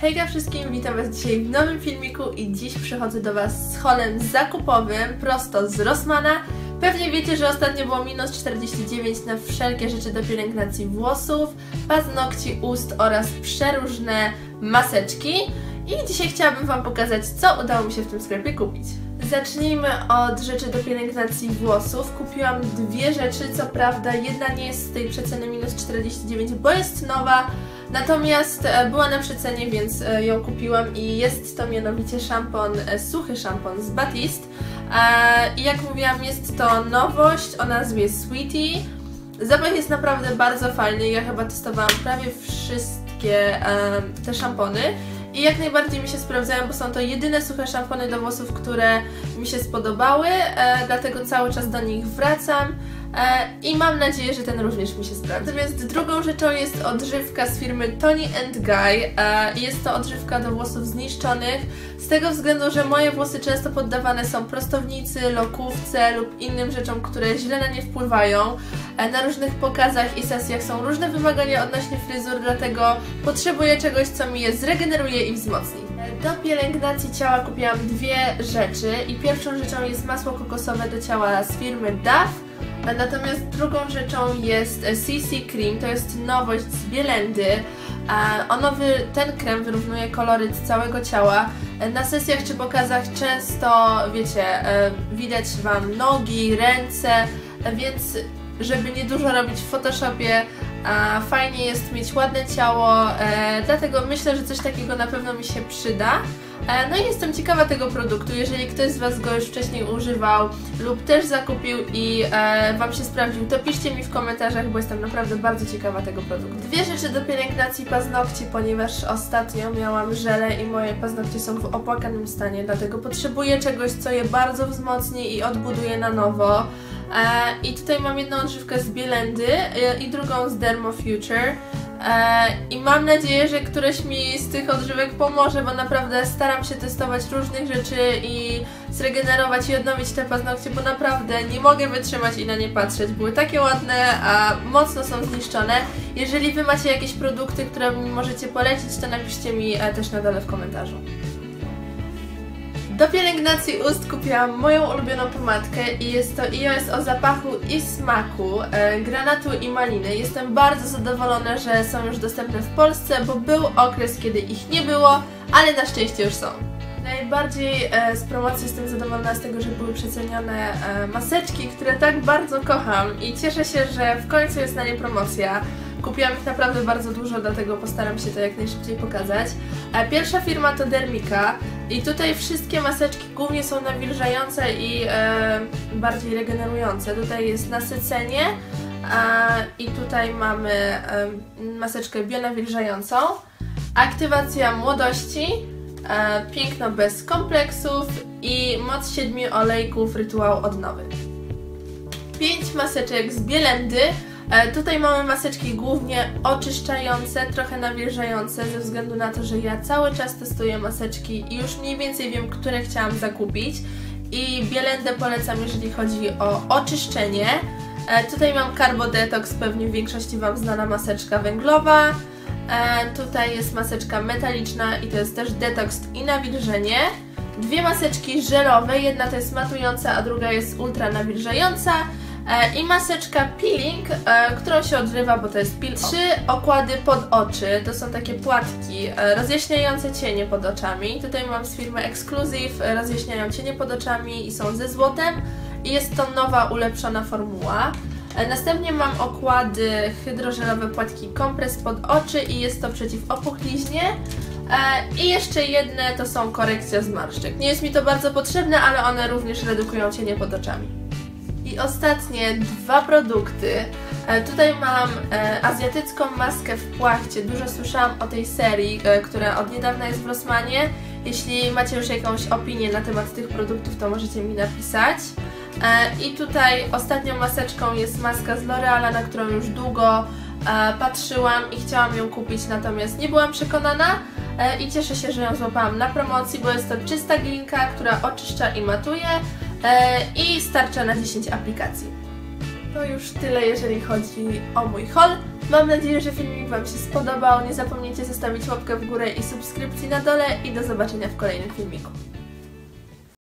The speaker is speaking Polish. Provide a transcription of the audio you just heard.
Hejka wszystkim, witam Was dzisiaj w nowym filmiku i dziś przychodzę do Was z holem zakupowym prosto z Rossmana. Pewnie wiecie, że ostatnio było minus 49 na wszelkie rzeczy do pielęgnacji włosów, paznokci, ust oraz przeróżne maseczki. I dzisiaj chciałabym Wam pokazać, co udało mi się w tym sklepie kupić. Zacznijmy od rzeczy do pielęgnacji włosów. Kupiłam dwie rzeczy, co prawda jedna nie jest z tej przeceny minus 49, bo jest nowa, natomiast e, była na przecenie, więc e, ją kupiłam i jest to mianowicie szampon, e, suchy szampon z Batiste. I jak mówiłam, jest to nowość o nazwie Sweetie. Zapach jest naprawdę bardzo fajny, ja chyba testowałam prawie wszystkie te szampony i jak najbardziej mi się sprawdzają, bo są to jedyne suche szampony do włosów, które mi się spodobały, dlatego cały czas do nich wracam. E, I mam nadzieję, że ten również mi się sprawdzi. Natomiast drugą rzeczą jest odżywka z firmy Tony Guy. E, jest to odżywka do włosów zniszczonych, z tego względu, że moje włosy często poddawane są prostownicy, lokówce lub innym rzeczom, które źle na nie wpływają. E, na różnych pokazach i sesjach są różne wymagania odnośnie fryzur, dlatego potrzebuję czegoś, co mi je zregeneruje i wzmocni. Do pielęgnacji ciała kupiłam dwie rzeczy i pierwszą rzeczą jest masło kokosowe do ciała z firmy DAF Natomiast drugą rzeczą jest CC Cream, to jest nowość z Bielendy. Ono wy, ten krem wyrównuje koloryt całego ciała. Na sesjach czy pokazach często, wiecie, e, widać Wam nogi, ręce, więc żeby nie dużo robić w Photoshopie, fajnie jest mieć ładne ciało, e, dlatego myślę, że coś takiego na pewno mi się przyda. E, no i jestem ciekawa tego produktu, jeżeli ktoś z Was go już wcześniej używał lub też zakupił i e, Wam się sprawdził, to piszcie mi w komentarzach, bo jestem naprawdę bardzo ciekawa tego produktu. Dwie rzeczy do pielęgnacji paznokci, ponieważ ostatnio miałam żele i moje paznokcie są w opłakanym stanie, dlatego potrzebuję czegoś, co je bardzo wzmocni i odbuduje na nowo. E, I tutaj mam jedną odżywkę z Bielendy e, i drugą z Dermo Future. E, I mam nadzieję, że któreś mi z tych odżywek pomoże, bo naprawdę staram się testować różnych rzeczy i zregenerować i odnowić te paznokcie, bo naprawdę nie mogę wytrzymać i na nie patrzeć. Były takie ładne, a mocno są zniszczone. Jeżeli Wy macie jakieś produkty, które mi możecie polecić, to napiszcie mi też na dole w komentarzu. Do pielęgnacji ust kupiłam moją ulubioną pomadkę i jest to iOS o zapachu i smaku e, granatu i maliny. Jestem bardzo zadowolona, że są już dostępne w Polsce, bo był okres, kiedy ich nie było, ale na szczęście już są. Najbardziej e, z promocji jestem zadowolona z tego, że były przecenione e, maseczki, które tak bardzo kocham i cieszę się, że w końcu jest na nie promocja. Kupiłam ich naprawdę bardzo dużo, dlatego postaram się to jak najszybciej pokazać. E, pierwsza firma to Dermika i tutaj wszystkie maseczki głównie są nawilżające i e, bardziej regenerujące. Tutaj jest nasycenie i tutaj mamy e, maseczkę bionawilżającą. Aktywacja młodości, e, piękno bez kompleksów i moc siedmiu olejków rytuał odnowy. Pięć maseczek z Bielendy, E, tutaj mamy maseczki głównie oczyszczające, trochę nawilżające, ze względu na to, że ja cały czas testuję maseczki i już mniej więcej wiem, które chciałam zakupić. I Bielendę polecam, jeżeli chodzi o oczyszczenie. E, tutaj mam Carbo Detox, pewnie w większości Wam znana maseczka węglowa. E, tutaj jest maseczka metaliczna i to jest też detoks i nawilżenie. Dwie maseczki żelowe, jedna to jest matująca, a druga jest ultra nawilżająca. E, i maseczka peeling, e, którą się odrywa, bo to jest peel. Trzy okłady pod oczy, to są takie płatki e, rozjaśniające cienie pod oczami. Tutaj mam z firmy Exclusive, rozjaśniają cienie pod oczami i są ze złotem. I jest to nowa, ulepszona formuła. Następnie mam okłady hydrożelowe płatki kompres pod oczy i jest to przeciw opuchliźnie. I jeszcze jedne to są korekcja zmarszczek. Nie jest mi to bardzo potrzebne, ale one również redukują cienie pod oczami. I ostatnie dwa produkty. E, tutaj mam e, azjatycką maskę w płachcie. Dużo słyszałam o tej serii, e, która od niedawna jest w Rossmanie. Jeśli macie już jakąś opinię na temat tych produktów, to możecie mi napisać. I tutaj ostatnią maseczką jest maska z L'Oreala, na którą już długo patrzyłam i chciałam ją kupić, natomiast nie byłam przekonana i cieszę się, że ją złapałam na promocji, bo jest to czysta glinka, która oczyszcza i matuje, i starcza na 10 aplikacji. To już tyle, jeżeli chodzi o mój haul. Mam nadzieję, że filmik Wam się spodobał. Nie zapomnijcie zostawić łapkę w górę i subskrypcji na dole i do zobaczenia w kolejnym filmiku.